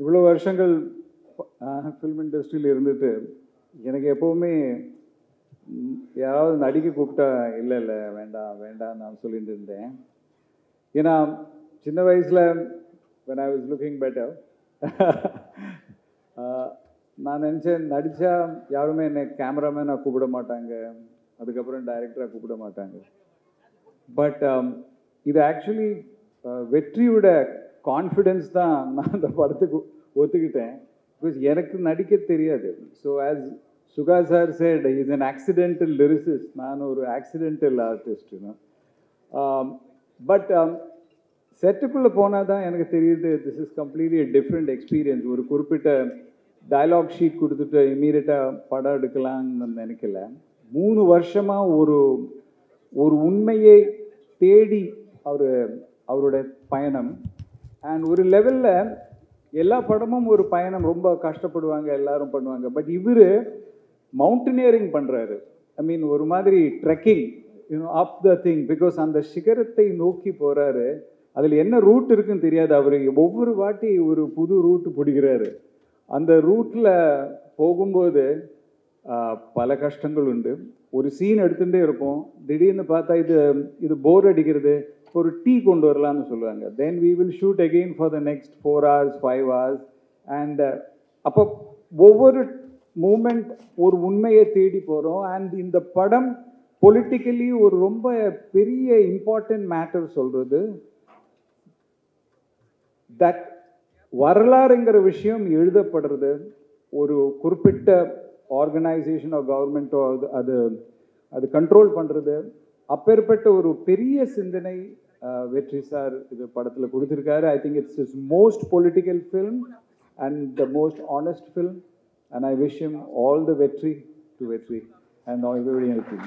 இவ்வளோ வருஷங்கள் ஃபில்ம் இண்டஸ்ட்ரியில் இருந்துட்டு எனக்கு எப்போவுமே யாராவது நடிக்க கூப்பிட்டா இல்லை இல்லை வேண்டாம் வேண்டாம் நான் சொல்லிட்டு இருந்தேன். ஏன்னா சின்ன வயசில் when I was looking better நான் நினச்சேன் நடித்தா யாருமே என்னை கேமராமேனாக கூப்பிட மாட்டாங்க. அதுக்கப்புறம் டைரக்டராக கூப்பிட மாட்டாங்க. பட் இது ஆக்சுவலி வெற்றியோட கான்ஃபிடென்ஸ் தான் நான் அந்த படத்துக்கு ஒத்துக்கிட்டேன். பிகாஸ் எனக்கு நடிக்க தெரியாது. So as Suka sir said is an accidental lyricist. நான் ஒரு ஆக்சிடென்டல் ஆர்டிஸ்ட் பட் செட்டுக்குள்ளே போனால் தான் எனக்கு தெரியுது this is completely different experience ஒரு குறிப்பிட்ட டயலாக் ஷீட் கொடுத்துட்டு இமீடியட்டாக படம் எடுக்கலாம்னு நினைக்கல. மூணு வருஷமாக ஒரு ஒரு உண்மையை தேடி அவர் அவரோட பயணம். அண்ட் ஒரு லெவலில் எல்லா படமும் ஒரு பயணம் ரொம்ப கஷ்டப்படுவாங்க எல்லாரும் பண்ணுவாங்க. பட் இவர் மவுண்டனியரிங் பண்ணுறாரு ஐ மீன் ஒரு மாதிரி trekking you know up the thing because அந்த சிகரத்தை நோக்கி போகிறாரு அதில் என்ன ரூட் இருக்குன்னு தெரியாது அவர். ஒவ்வொரு வாட்டி ஒரு புது ரூட் பிடிக்கிறாரு. அந்த ரூட்டில் போகும்போது பல கஷ்டங்கள் உண்டு. ஒரு சீன் எடுத்துகிட்டே இருப்போம். திடீர்னு பார்த்தா இது இது போர் அடிக்கிறது. ஒரு டீ கொண்டு வரலாம்னு சொல்லுவாங்க. Then we will shoot again for the next four hours five hours and அப்போ ஒவ்வொரு மூமெண்ட் ஒரு உண்மையை தேடி போகிறோம் அண்ட் இந்த படம் பொலிட்டிக்கலி ஒரு ரொம்ப பெரிய இம்பார்ட்டன்ட் மேட்டர் சொல்கிறது தட் வரலாறுங்கிற விஷயம் எழுதப்படுறது. ஒரு குறிப்பிட்ட ஆர்கனைசேஷன் ஆஃப் கவர்மெண்ட்டோ அது அது அது கண்ட்ரோல் பண்ணுறது அப்பேற்பட்ட ஒரு பெரிய சிந்தனை வெற்றி சார் இது படத்தில் கொடுத்துருக்காரு. I think it's is most political film and the most honest film and I wish him all the வெற்றி டு வெற்றி. And all every the.